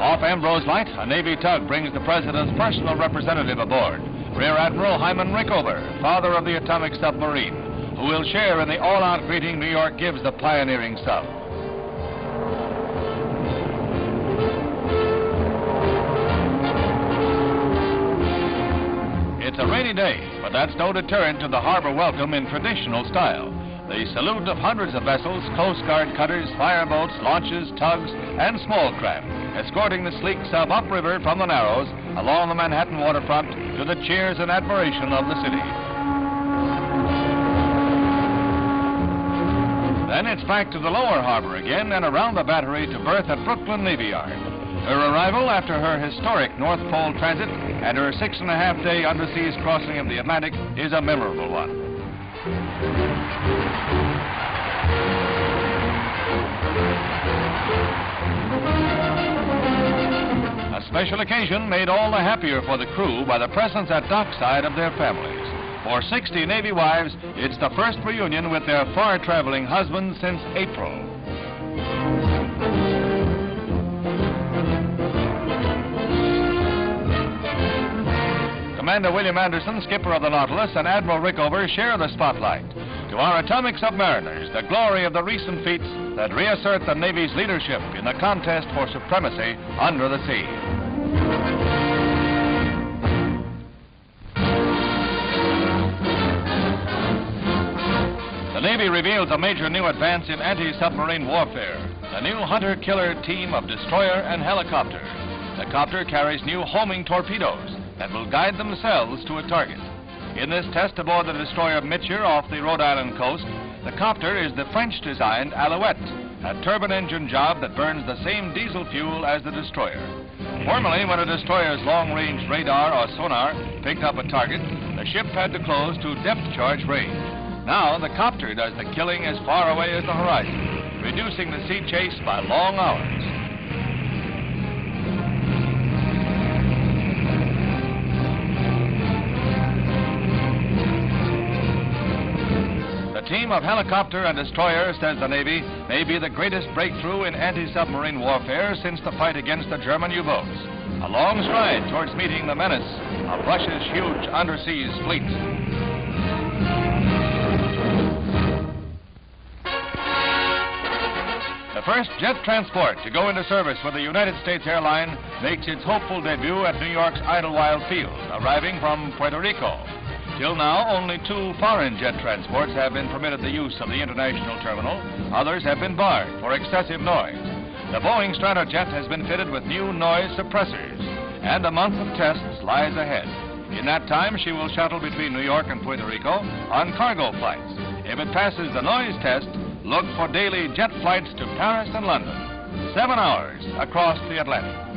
Off Ambrose Light, a Navy tug brings the President's personal representative aboard, Rear Admiral Hyman Rickover, father of the atomic submarine, who will share in the all-out greeting New York gives the pioneering sub. It's a rainy day, but that's no deterrent to the harbor welcome in traditional style. The salute of hundreds of vessels, Coast Guard cutters, fireboats, launches, tugs, and small craft, escorting the sleek sub upriver from the Narrows along the Manhattan waterfront to the cheers and admiration of the city. Then it's back to the lower harbor again and around the battery to berth at Brooklyn Navy Yard. Her arrival after her historic North Pole transit and her six and a half day underseas crossing of the Atlantic is a memorable one. A special occasion made all the happier for the crew by the presence at dockside of their families. For 60 Navy wives, it's the first reunion with their far traveling husbands since April. Commander William Anderson, skipper of the Nautilus, and Admiral Rickover share the spotlight. To our atomic submariners, the glory of the recent feats that reassert the Navy's leadership in the contest for supremacy under the sea. The Navy reveals a major new advance in anti-submarine warfare. The new hunter-killer team of destroyer and helicopter. The copter carries new homing torpedoes that will guide themselves to a target. In this test aboard the destroyer Mitscher off the Rhode Island coast, the copter is the French-designed Alouette, a turbine engine job that burns the same diesel fuel as the destroyer. Formerly, when a destroyer's long-range radar or sonar picked up a target, the ship had to close to depth charge range. Now, the copter does the killing as far away as the horizon, reducing the sea chase by long hours. The team of helicopter and destroyer, says the Navy, may be the greatest breakthrough in anti-submarine warfare since the fight against the German U-boats. A long stride towards meeting the menace of Russia's huge underseas fleet. The first jet transport to go into service with the United States airline makes its hopeful debut at New York's Idlewild Field, arriving from Puerto Rico. Till now, only two foreign jet transports have been permitted the use of the international terminal. Others have been barred for excessive noise. The Boeing Stratojet has been fitted with new noise suppressors, and a month of tests lies ahead. In that time, she will shuttle between New York and Puerto Rico on cargo flights. If it passes the noise test, look for daily jet flights to Paris and London. Seven hours across the Atlantic.